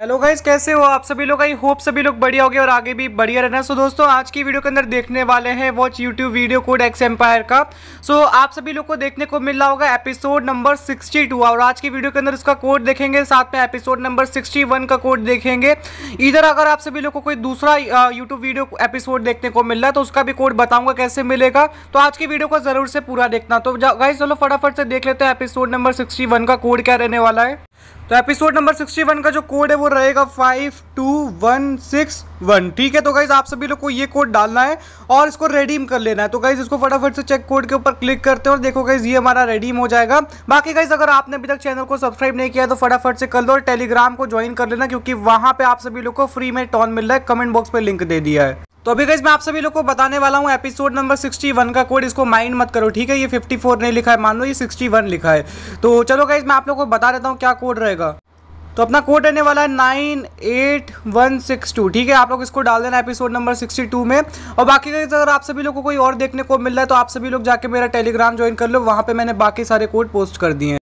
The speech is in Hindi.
हेलो गाइस कैसे हो आप सभी लोग? आई होप सभी लोग बढ़िया हो गए और आगे भी बढ़िया रहना। सो दोस्तों आज की वीडियो के अंदर देखने वाले हैं watch YouTube video code X Empire का। सो so, आप सभी लोग को देखने को मिल रहा होगा एपिसोड नंबर 62 और आज की वीडियो के अंदर उसका कोड देखेंगे साथ में एपिसोड नंबर 61 का कोड देखेंगे। इधर अगर आप सभी लोग को कोई दूसरा यूट्यूब वीडियो एपिसोड देखने को मिल रहा है तो उसका भी कोड बताऊँगा कैसे मिलेगा। तो आज की वीडियो को ज़रूर से पूरा देखना। तो गाइज़ चलो फटाफट से देख लेते हैं एपिसोड नंबर सिक्सटी का कोड क्या रहने वाला है। तो एपिसोड नंबर 61 का जो कोड है वो रहेगा five two one six one ठीक है तो गाइज़ आप सभी लोग को ये कोड डालना है और इसको रेडीम कर लेना है। तो गाइज़ इसको फटाफट से चेक कोड के ऊपर क्लिक करते हैं और देखो गाइज़ ये हमारा रेडीम हो जाएगा। बाकी गाइज़ अगर आपने अभी तक चैनल को सब्सक्राइब नहीं किया तो फटाफट से कर लो और टेलीग्राम को ज्वाइन कर लेना, क्योंकि वहाँ पर आप सभी लोग को फ्री में टॉन मिल रहा है। कमेंट बॉक्स पर लिंक दे दिया है। तो अभी गाइज़ मैं आप सभी लोग को बताने वाला हूँ एपिसोड नंबर 61 का कोड इसको माइंड मत करो, ठीक है? ये 54 नहीं लिखा है, मान लो ये 61 लिखा है। तो चलो गई मैं आप लोग को बता देता हूँ क्या कोड रहेगा। तो अपना कोड रहने वाला है nine eight one six two ठीक है? आप लोग इसको डाल देना एपिसोड नंबर सिक्सटी टू में। और बाकी का अगर आप सभी लोग को कोई और देखने को मिल रहा है तो आप सभी लोग जाके मेरा टेलीग्राम ज्वाइन कर लो, वहाँ पे मैंने बाकी सारे कोड पोस्ट कर दिए हैं।